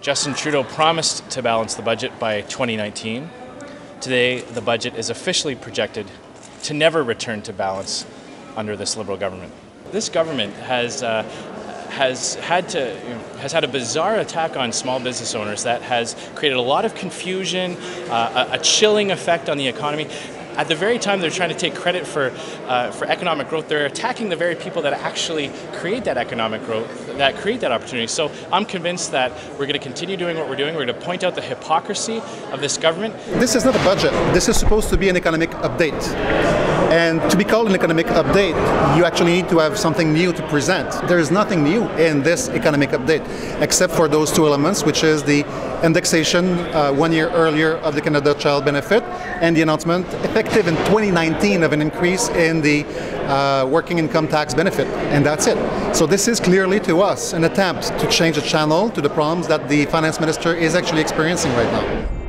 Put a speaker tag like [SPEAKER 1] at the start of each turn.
[SPEAKER 1] Justin Trudeau promised to balance the budget by 2019. Today, the budget is officially projected to never return to balance under this Liberal government. This government has uh, has had to you know, has had a bizarre attack on small business owners that has created a lot of confusion, uh, a, a chilling effect on the economy at the very time they're trying to take credit for uh, for economic growth, they're attacking the very people that actually create that economic growth, that create that opportunity. So I'm convinced that we're going to continue doing what we're doing. We're going to point out the hypocrisy of this government.
[SPEAKER 2] This is not a budget. This is supposed to be an economic update. And to be called an economic update, you actually need to have something new to present. There is nothing new in this economic update, except for those two elements, which is the indexation uh, one year earlier of the Canada Child Benefit and the announcement effective in 2019 of an increase in the uh, working income tax benefit. And that's it. So this is clearly to us an attempt to change the channel to the problems that the finance minister is actually experiencing right now.